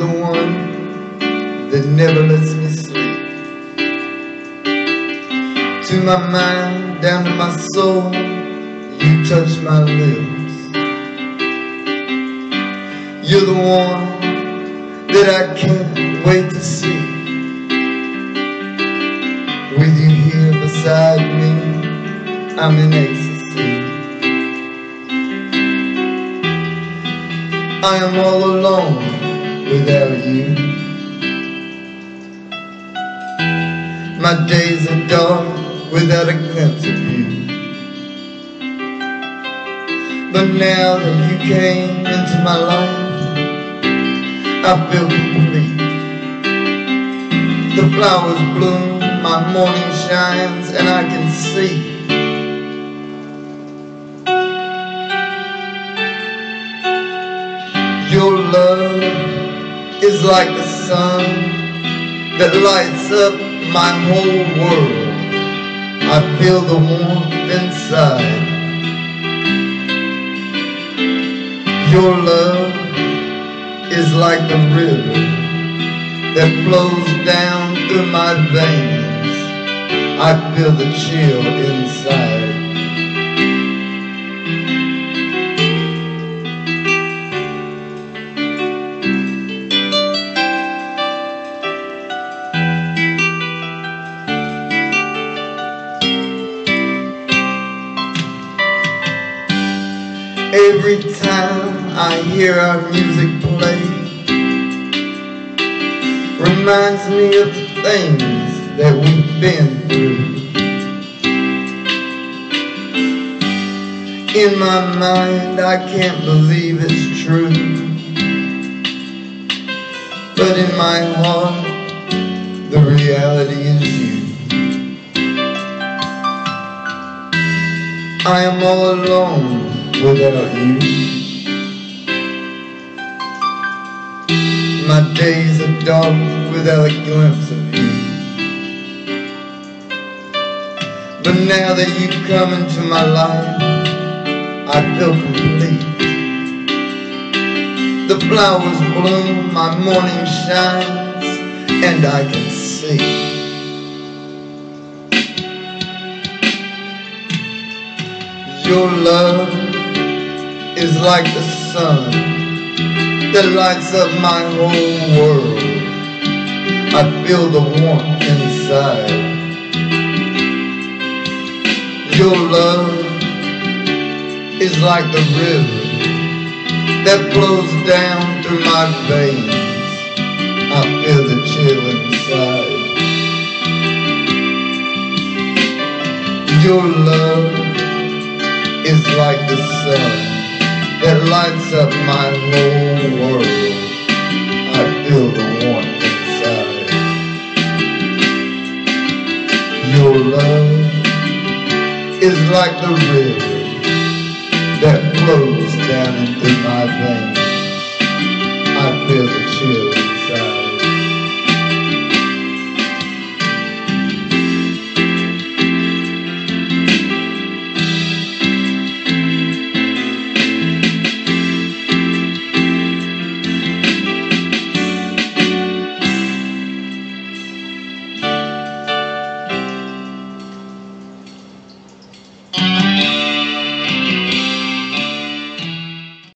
The one that never lets me sleep. To my mind, down to my soul, you touch my lips. You're the one that I can't wait to see. With you here beside me, I'm in ecstasy. I am all alone without you. My days are dark without a glimpse of you. But now that you came into my life, I feel complete. The flowers bloom, my morning shines, and I can see. Is like the sun that lights up my whole world. I feel the warmth inside. Your love is like the river that flows down through my veins. I feel the chill inside. Every time I hear our music play. Reminds me of the things that we've been through. In my mind I can't believe it's true. But in my heart the reality is you. I am all alone without you. My days are dark without a glimpse of you. But now that you've come into my life, I feel complete. The flowers bloom, my morning shines, and I can see. Your love is like the sun that lights up my whole world. I feel the warmth inside. Your love is like the river that flows down through my veins. I feel the chill inside. Your love is like the sun that lights up my whole world. I feel the warmth inside. Your love is like the river that flows down into my veins. I feel it.